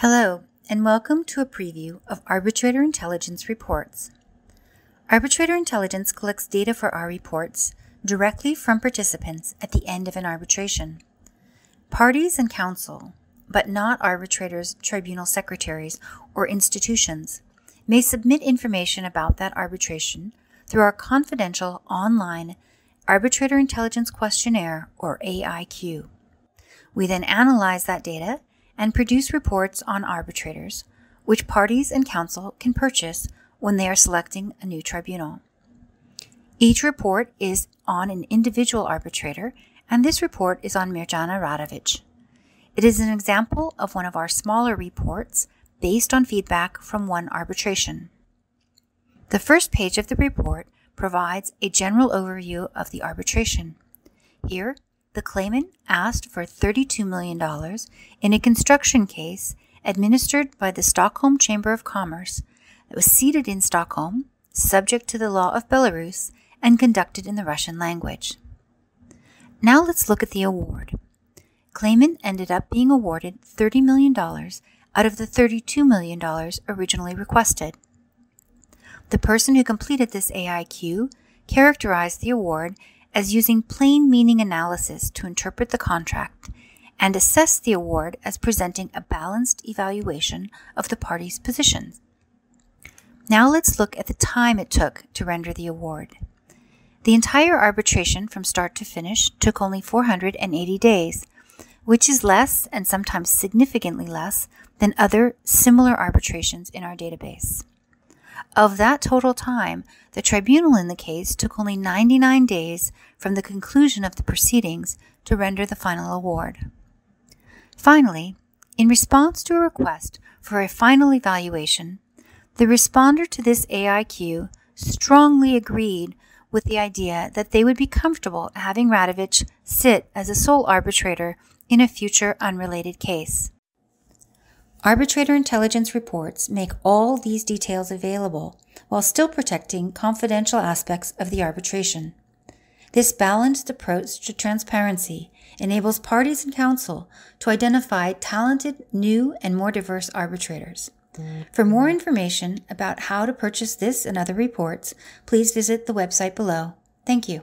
Hello, and welcome to a preview of Arbitrator Intelligence reports. Arbitrator Intelligence collects data for our reports directly from participants at the end of an arbitration. Parties and counsel, but not arbitrators, tribunal secretaries, or institutions, may submit information about that arbitration through our confidential online Arbitrator Intelligence Questionnaire, or AIQ. We then analyze that data and produce reports on arbitrators, which parties and counsel can purchase when they are selecting a new tribunal. Each report is on an individual arbitrator, and this report is on Mirjana Radovic. It is an example of one of our smaller reports based on feedback from one arbitration. The first page of the report provides a general overview of the arbitration. Here, the claimant asked for $32 million in a construction case administered by the Stockholm Chamber of Commerce that was seated in Stockholm, subject to the law of Belarus, and conducted in the Russian language. Now let's look at the award. Claimant ended up being awarded $30 million out of the $32 million originally requested. The person who completed this AIQ characterized the award as using plain meaning analysis to interpret the contract and assess the award as presenting a balanced evaluation of the parties' positions. Now let's look at the time it took to render the award. The entire arbitration from start to finish took only 480 days, which is less and sometimes significantly less than other similar arbitrations in our database. Of that total time, the tribunal in the case took only 99 days from the conclusion of the proceedings to render the final award. Finally, in response to a request for a final evaluation, the responder to this AIQ strongly agreed with the idea that they would be comfortable having Radovic sit as a sole arbitrator in a future unrelated case. Arbitrator intelligence reports make all these details available while still protecting confidential aspects of the arbitration. This balanced approach to transparency enables parties and counsel to identify talented, new, and more diverse arbitrators. For more information about how to purchase this and other reports, please visit the website below. Thank you.